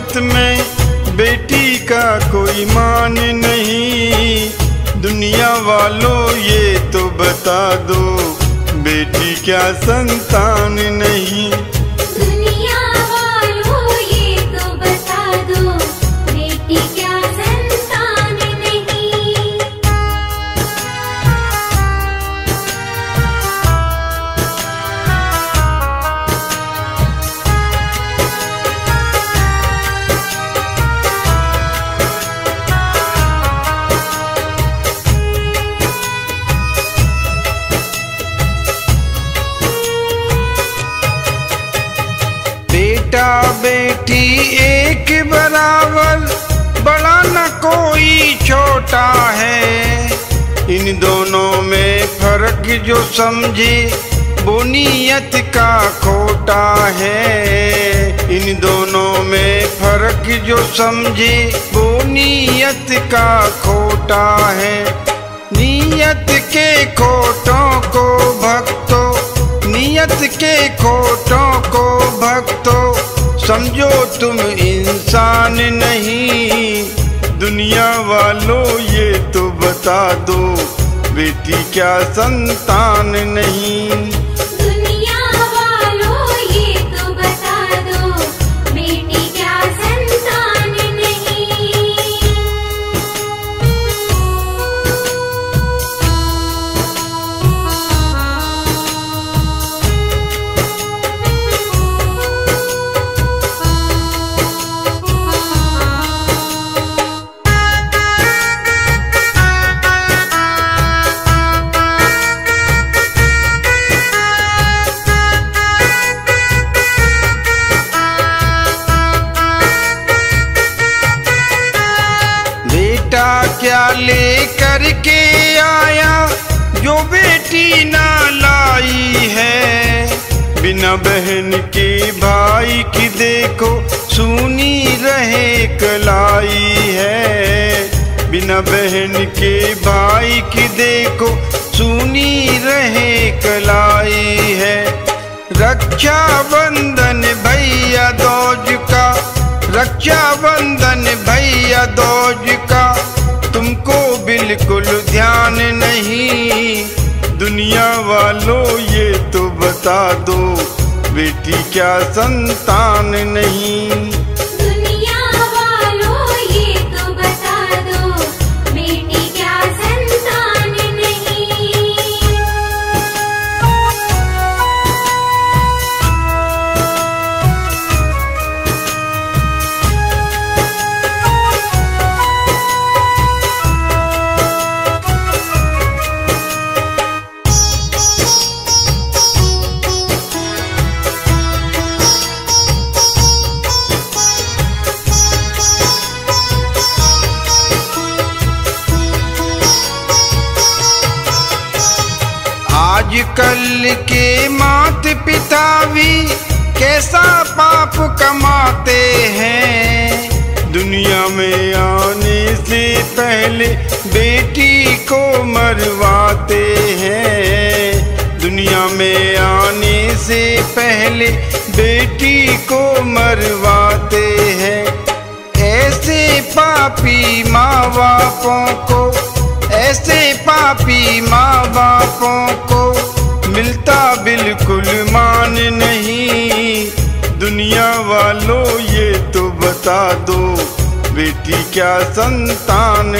जगत में बेटी का कोई मान नहीं। दुनिया वालों, ये तो बता दो, बेटी क्या संतान नहीं? बेटा एक बराबर, बड़ा न कोई छोटा है। इन दोनों में फ़र्क जो समझे, वो का खोटा है। इन दोनों में फ़र्क जो समझे, वो का खोटा है। नियत के खोटों को भक्तों, नियत के खोटों को भक्तों। समझो तुम इंसान नहीं। दुनिया वालों ये तो बता दो बेटी क्या संतान नहीं? लेकर के आया, जो बेटी ना लाई है। बिना बहन के भाई की देखो, सुनी रहे कलाई है। बिना बहन के भाई की देखो, सुनी रहे कलाई है। रक्षा बिल्कुल ध्यान नहीं। दुनिया वालों ये तो बता दो बेटी क्या संतान नहीं? आजकल के मात पिता भी कैसा पाप कमाते हैं? दुनिया में आने से पहले बेटी को मरवाते हैं। दुनिया में आने से पहले बेटी को बिल्कुल मान नहीं। दुनिया वालों ये तो बता दो बेटी क्या संतान